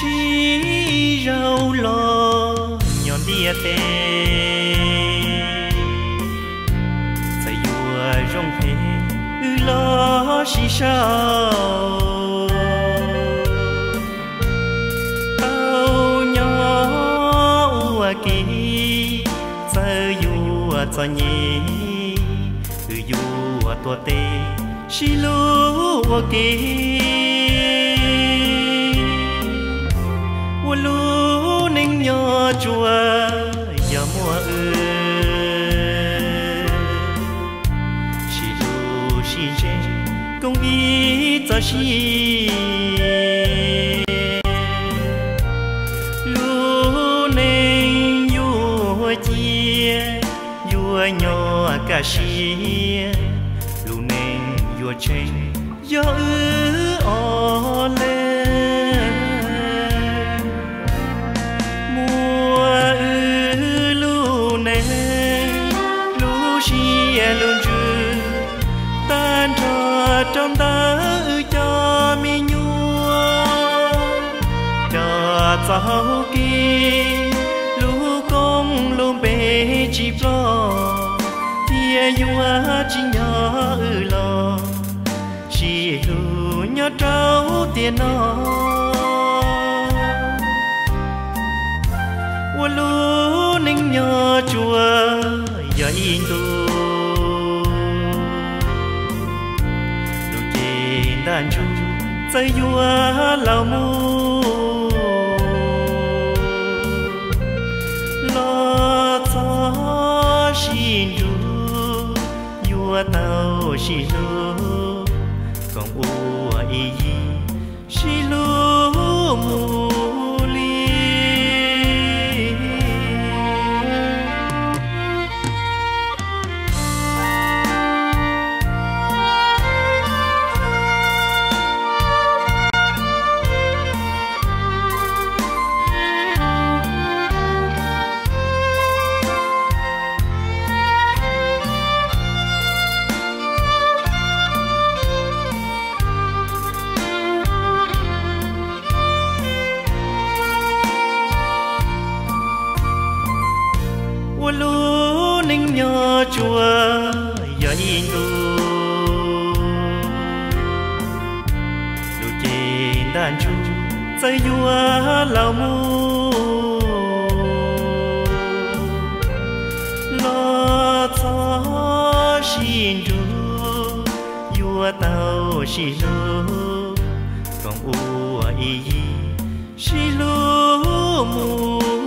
si rau lo. Nhọn đi tê. Say yua rong hê lo si sao tao nhỏ ua kỳ say yua cho nhé yua tua tê si lu ua kỳ công ý cho xì lu ninh yua chia yua nhỏ cả xì lu ninh yua trên yua trong ta cho mi nhua. Cho cháu kỳ lu công lu bê chỉ lo. Tia nhua chỉ nhỏ ư lo. Chỉ lũ nhỏ trâu tiền nó lũ ninh nhỏ chùa, dạy tôi đàn chu say yua lao mu. Lo cho xin ru yua tàu xin lu còn u ý xin lu mu nhớ chúa, dạy chùa giờ yên tu lu trên đàn chú dạy chúa lao mu lo cho xin chú chúa tao xin chú còn u ý xin lu mu